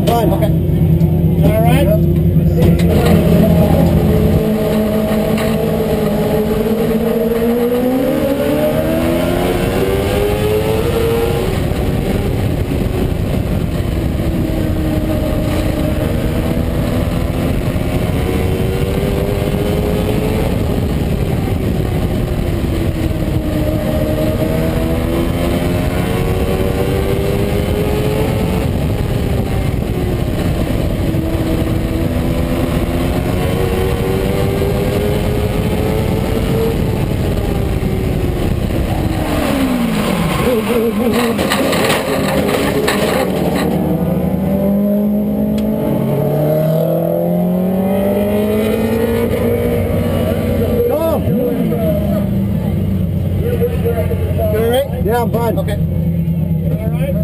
now, fine. Okay. Yeah, I'm fine. Okay.